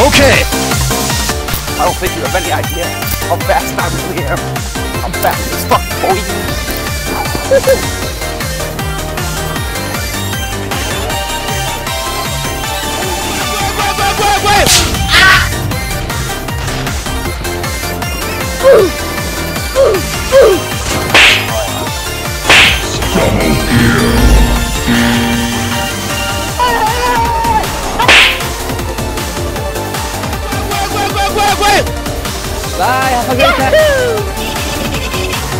Okay. I don't think you have any idea how fast I really am. I'm fast as fuck, boy. Bye, have a good time.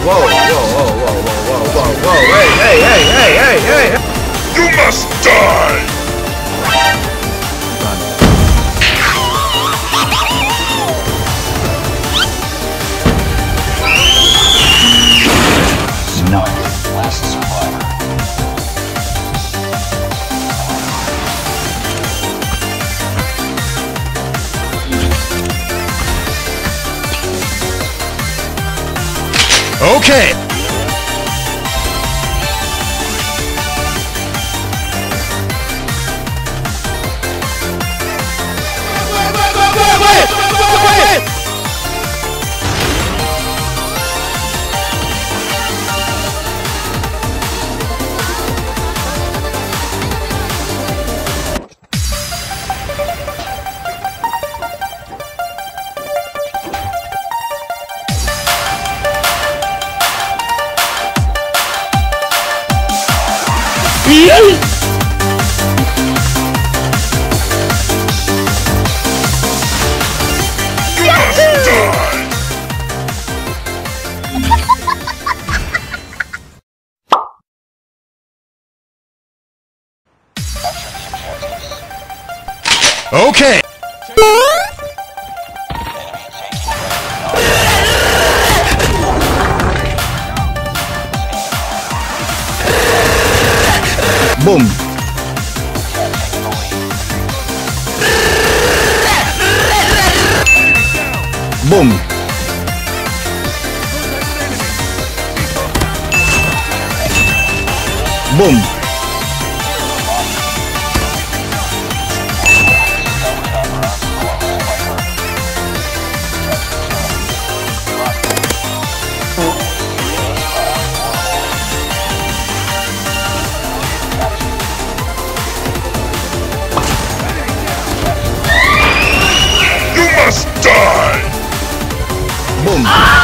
Whoa, whoa, whoa, whoa, whoa, whoa, whoa, whoa, hey, hey, hey, hey, hey, hey! You must die! Okay. Okay. Boom. Boom. Boom. Boom.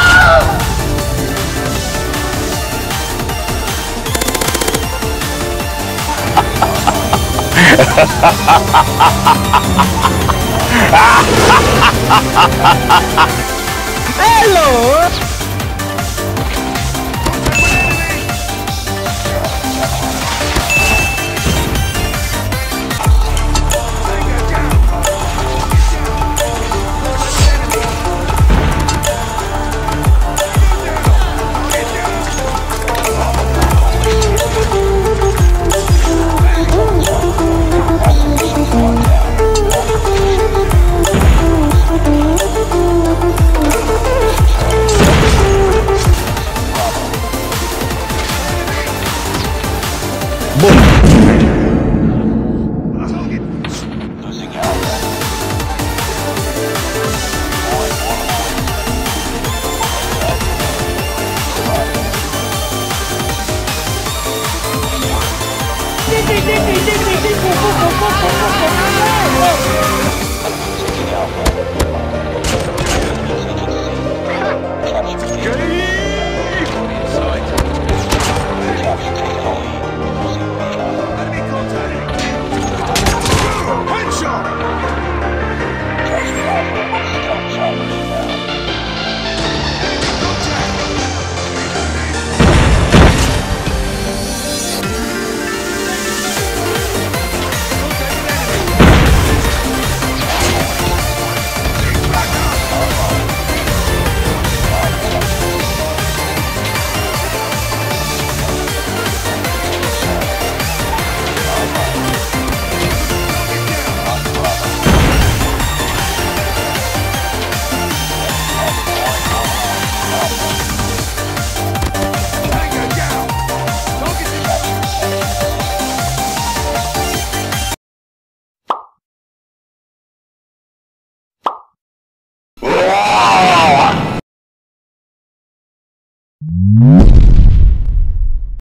Boom.